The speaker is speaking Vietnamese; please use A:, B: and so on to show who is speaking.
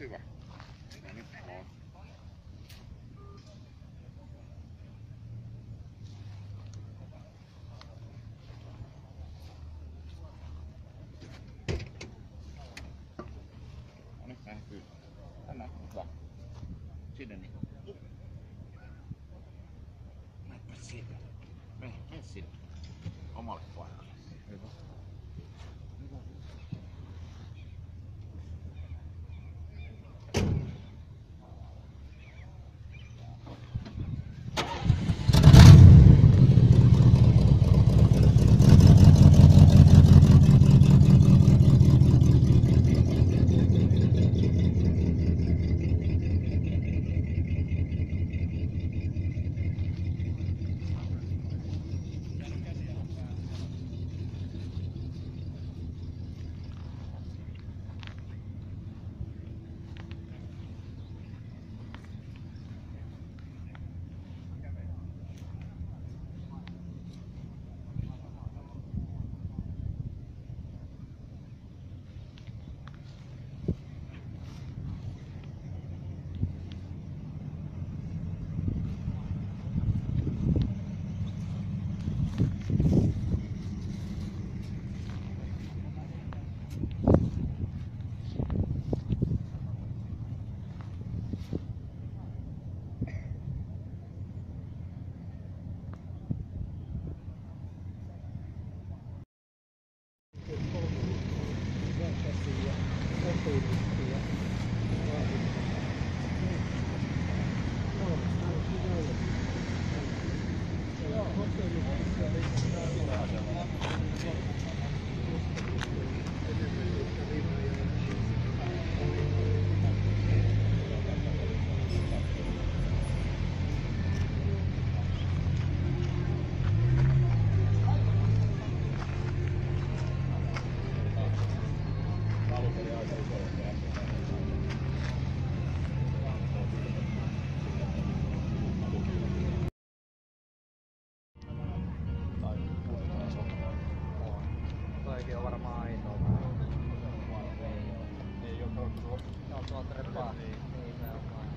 A: onpas hyvä? No nyt on. No nyt näin kyllä. ചെയ്തു
B: Toikin on varmaan ainoa. Ei. Ei oo. Ei oo tuolta repaa. Niin se on vaan.